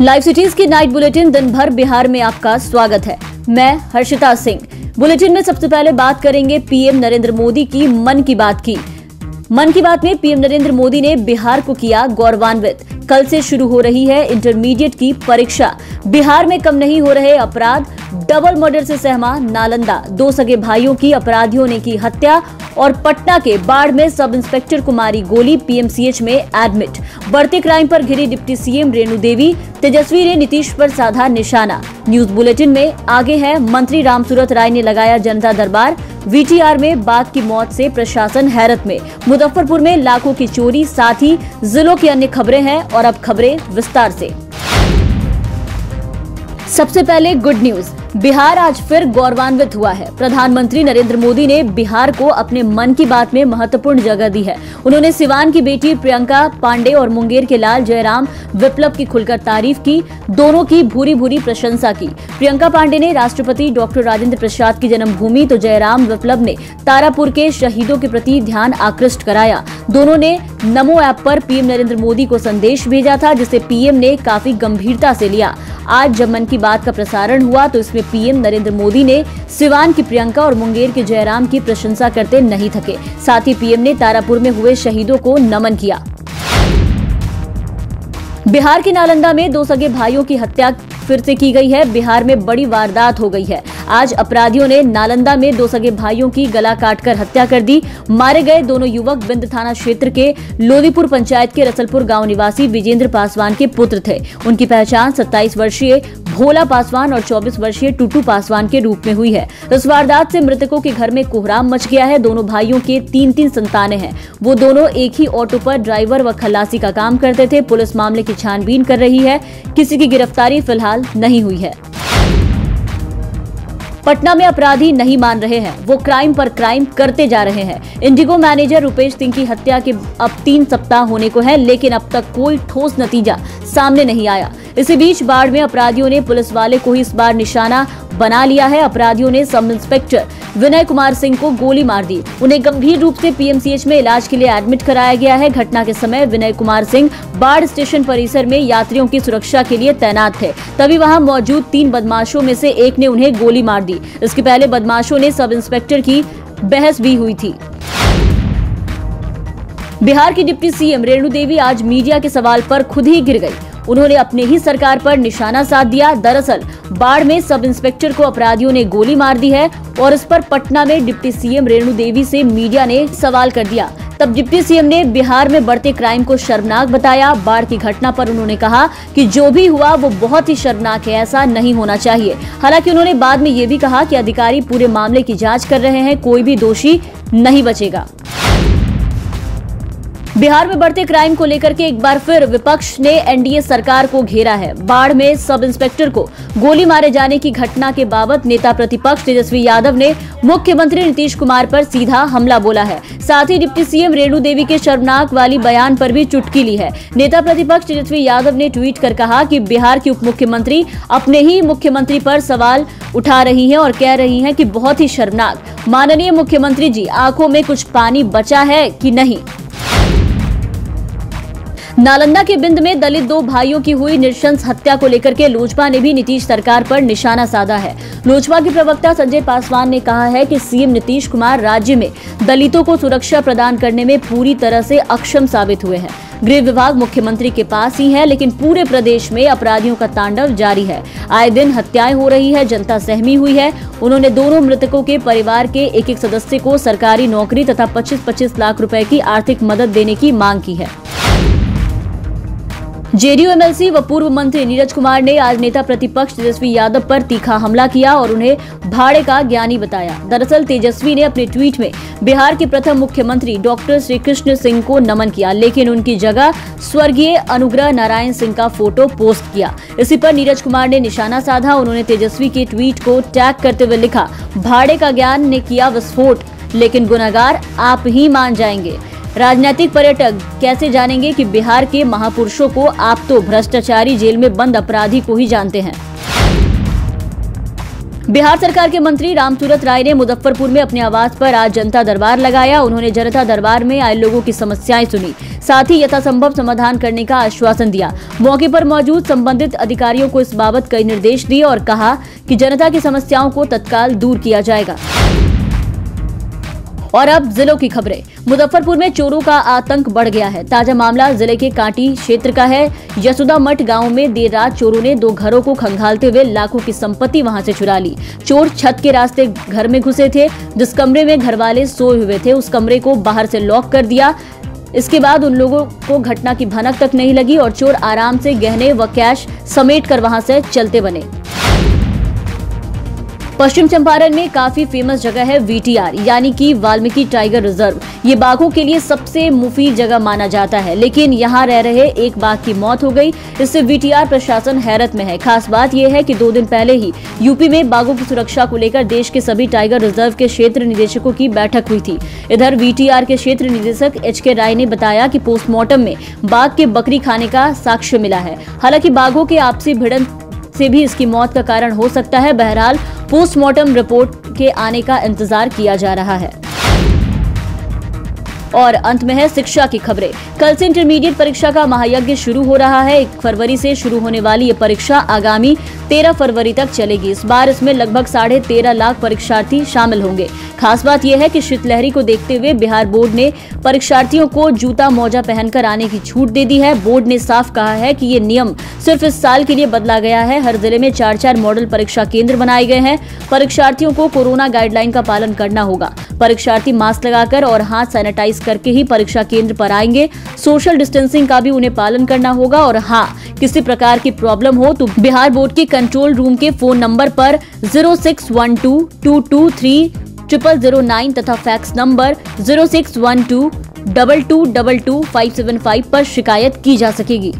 Live cities की night bulletin दिन भर बिहार में आपका स्वागत है। मैं हर्षिता सिंह। बुलेटिन में सबसे पहले बात करेंगे पीएम नरेंद्र मोदी की मन की बात की। मन की बात में पीएम नरेंद्र मोदी ने बिहार को किया गौरवान्वित। कल से शुरू हो रही है इंटरमीडिएट की परीक्षा। बिहार में कम नहीं हो रहे अपराध डबल मर्डर से सहमा नालंदा। दो सगे भाइयों की, अपराधियों ने की हत्या और पटना के बाढ़ में सब इंस्पेक्टर को मारी गोली, पीएमसीएच में एडमिट। बढ़ते क्राइम पर घिरी डिप्टी सीएम रेणु देवी, तेजस्वी ने नीतीश पर साधा निशाना। न्यूज़ बुलेटिन में आगे है, मंत्री रामसूरत राय ने लगाया जनता दरबार। वीटीआर में बाघ की मौत से प्रशासन हैरत में। मुजफ्फरपुर में लाखों की चोरी, साथ ही जिलों की अन्य खबरें हैं और अब खबरें विस्तार से। सबसे पहले गुड न्यूज़। बिहार आज फिर गौरवान्वित हुआ है। प्रधानमंत्री नरेंद्र मोदी ने बिहार को अपने मन की बात में महत्वपूर्ण जगह दी है। उन्होंने सिवान की बेटी प्रियंका पांडे और मुंगेर के लाल जयराम विप्लव की खुलकर तारीफ़ की, दोनों की भूरी भूरी प्रशंसा की। प्रियंका पांडे ने राष्ट्रपति डॉक्टर राजेंद्र प्रसाद की जन्मभूमि तो जयराम विप्लव ने तारापुर के शहीदों के प्रति ध्यान आकृष्ट कराया। दोनों ने नमो ऐप पर पीएम नरेंद्र मोदी को संदेश भेजा था, जिसे पीएम ने काफ़ी गंभीरता से लिया। आज जब मन की बात का प्रसारण हुआ तो इसमें पीएम नरेंद्र मोदी ने सिवान की प्रियंका और मुंगेर के जयराम की प्रशंसा करते नहीं थके। साथ ही पीएम ने तारापुर में हुए शहीदों को नमन किया। बिहार के नालंदा में दो सगे भाइयों की हत्या फिर से की गई है। बिहार में बड़ी वारदात हो गई है। आज अपराधियों ने नालंदा में दो सगे भाइयों की गला काटकर हत्या कर दी। मारे गए दोनों युवक बिंद थाना क्षेत्र के लोदीपुर पंचायत के रसलपुर गाँव निवासी विजेंद्र पासवान के पुत्र थे। उनकी पहचान 27 वर्षीय भोला पासवान और 24 वर्षीय टूटू पासवान के रूप में हुई है। इस वारदात से मृतकों के घर में कोहराम मच गया है। दोनों भाइयों के तीन तीन संतानें हैं। वो दोनों एक ही ऑटो पर ड्राइवर व खलासी का काम करते थे। पुलिस मामले की छानबीन कर रही है। किसी की गिरफ्तारी फ़िलहाल नहीं हुई है। पटना में अपराधी नहीं मान रहे हैं। वो क्राइम पर क्राइम करते जा रहे हैं। इंडिगो मैनेजर रुपेश सिंह की हत्या के अब तीन सप्ताह होने को है, लेकिन अब तक कोई ठोस नतीजा सामने नहीं आया। इसी बीच बाढ़ में अपराधियों ने पुलिस वाले को ही इस बार निशाना बना लिया है। अपराधियों ने सब इंस्पेक्टर विनय कुमार सिंह को गोली मार दी। उन्हें गंभीर रूप से पीएमसीएच में इलाज के लिए एडमिट कराया गया है। घटना के समय विनय कुमार सिंह बाढ़ स्टेशन परिसर में यात्रियों की सुरक्षा के लिए तैनात थे। तभी वहाँ मौजूद तीन बदमाशों में से एक ने उन्हें गोली मार दी। इसके पहले बदमाशों ने सब इंस्पेक्टर की बहस भी हुई थी। बिहार की डिप्टी सीएम रेणु देवी आज मीडिया के सवाल पर खुद ही गिर गई। उन्होंने अपने ही सरकार पर निशाना साध दिया। दरअसल, बाढ़ में सब इंस्पेक्टर को अपराधियों ने गोली मार दी है और इस पर पटना में डिप्टी सीएम रेणु देवी से मीडिया ने सवाल कर दिया। तब डिप्टी सीएम ने बिहार में बढ़ते क्राइम को शर्मनाक बताया। बाढ़ की घटना पर उन्होंने कहा कि जो भी हुआ, वो बहुत ही शर्मनाक है, ऐसा नहीं होना चाहिए। हालाँकि उन्होंने बाद में ये भी कहा कि अधिकारी पूरे मामले की जाँच कर रहे हैं, कोई भी दोषी नहीं बचेगा। बिहार में बढ़ते क्राइम को लेकर के एक बार फिर विपक्ष ने एनडीए सरकार को घेरा है। बाढ़ में सब इंस्पेक्टर को गोली मारे जाने की घटना के बाबत नेता प्रतिपक्ष तेजस्वी यादव ने मुख्यमंत्री नीतीश कुमार पर सीधा हमला बोला है। साथ ही डिप्टी सीएम रेणु देवी के शर्मनाक वाली बयान पर भी चुटकी ली है। नेता प्रतिपक्ष तेजस्वी यादव ने ट्वीट कर कहा कि बिहार की उप मुख्यमंत्री अपने ही मुख्यमंत्री पर सवाल उठा रही है और कह रही है कि बहुत ही शर्मनाक। माननीय मुख्यमंत्री जी, आँखों में कुछ पानी बचा है कि नहीं? नालंदा के बिंद में दलित दो भाइयों की हुई नृशंस हत्या को लेकर के लोजपा ने भी नीतीश सरकार पर निशाना साधा है। लोजपा के प्रवक्ता संजय पासवान ने कहा है कि सीएम नीतीश कुमार राज्य में दलितों को सुरक्षा प्रदान करने में पूरी तरह से अक्षम साबित हुए हैं। गृह विभाग मुख्यमंत्री के पास ही है, लेकिन पूरे प्रदेश में अपराधियों का तांडव जारी है। आए दिन हत्याएँ हो रही है, जनता सहमी हुई है। उन्होंने दोनों मृतकों के परिवार के एक एक सदस्य को सरकारी नौकरी तथा 25-25 लाख रुपए की आर्थिक मदद देने की मांग की है। जेडीयू एमएलसी व पूर्व मंत्री नीरज कुमार ने आज नेता प्रतिपक्ष तेजस्वी यादव पर तीखा हमला किया और उन्हें भाड़े का ज्ञानी बताया। दरअसल तेजस्वी ने अपने ट्वीट में बिहार के प्रथम मुख्यमंत्री डॉक्टर श्री कृष्ण सिंह को नमन किया, लेकिन उनकी जगह स्वर्गीय अनुग्रह नारायण सिंह का फ़ोटो पोस्ट किया। इसी पर नीरज कुमार ने निशाना साधा। उन्होंने तेजस्वी के ट्वीट को टैग करते हुए लिखा, भाड़े का ज्ञान ने किया विस्फोट, लेकिन गुनागार आप ही मान जाएँगे। राजनीतिक पर्यटक कैसे जानेंगे कि बिहार के महापुरुषों को आप तो भ्रष्टाचारी जेल में बंद अपराधी को ही जानते हैं। बिहार सरकार के मंत्री रामसूरत राय ने मुजफ्फरपुर में अपने आवास पर आज जनता दरबार लगाया। उन्होंने जनता दरबार में आए लोगों की समस्याएँ सुनी। साथ ही यथासंभव समाधान करने का आश्वासन दिया। मौके पर मौजूद संबंधित अधिकारियों को इस बाबत कई निर्देश दिए और कहा कि जनता की समस्याओं को तत्काल दूर किया जाएगा। और अब जिलों की खबरें। मुजफ्फरपुर में चोरों का आतंक बढ़ गया है। ताज़ा मामला ज़िले के कांटी क्षेत्र का है। यशोदा मठ गाँव में देर रात चोरों ने दो घरों को खंगालते हुए लाखों की संपत्ति वहाँ से चुरा ली। चोर छत के रास्ते घर में घुसे थे। जिस कमरे में घर वाले सोए हुए थे, उस कमरे को बाहर से लॉक कर दिया। इसके बाद उन लोगों को घटना की भनक तक नहीं लगी और चोर आराम से गहने व कैश समेट कर वहाँ से चलते बने। पश्चिम चंपारण में काफ़ी फ़ेमस जगह है वीटीआर यानी कि वाल्मीकि टाइगर रिज़र्व ये बाघों के लिए सबसे मुफीद जगह माना जाता है, लेकिन यहाँ रह रहे एक बाघ की मौत हो गई। इससे वीटीआर प्रशासन हैरत में है। खास बात यह है कि दो दिन पहले ही यूपी में बाघों की सुरक्षा को लेकर देश के सभी टाइगर रिज़र्व के क्षेत्र निदेशकों की बैठक हुई थी। इधर वीटीआर के क्षेत्र निदेशक एच के राय ने बताया कि पोस्टमार्टम में बाघ के बकरी खाने का साक्ष्य मिला है। हालाँकि बाघों के आपसी भिड़ंत से भी इसकी मौत का कारण हो सकता है। बहरहाल, पोस्टमार्टम रिपोर्ट के आने का इंतज़ार किया जा रहा है। और अंत में है शिक्षा की खबरें। कल से इंटरमीडिएट परीक्षा का महायज्ञ शुरू हो रहा है। एक फरवरी से शुरू होने वाली ये परीक्षा आगामी 13 फरवरी तक चलेगी। इस बार इसमें लगभग साढ़े तेरह लाख परीक्षार्थी शामिल होंगे। खास बात यह है कि शीतलहरी को देखते हुए बिहार बोर्ड ने परीक्षार्थियों को जूता मोजा पहनकर आने की छूट दे दी है। बोर्ड ने साफ़ कहा है कि ये नियम सिर्फ़ इस साल के लिए बदला गया है। हर ज़िले में चार चार मॉडल परीक्षा केंद्र बनाए गए हैं। परीक्षार्थियों को कोरोना गाइडलाइन का पालन करना होगा। परीक्षार्थी मास्क लगाकर और हाथ सैनिटाइज करके ही परीक्षा केंद्र पर आएँगे। सोशल डिस्टेंसिंग का भी उन्हें पालन करना होगा और हाँ किसी प्रकार की प्रॉब्लम हो तो बिहार बोर्ड के कंट्रोल रूम के फ़ोन नंबर पर zero six one two two two three triple zero nine तथा fax number zero six one two double two double two five seven five पर शिकायत की जा सकेगी।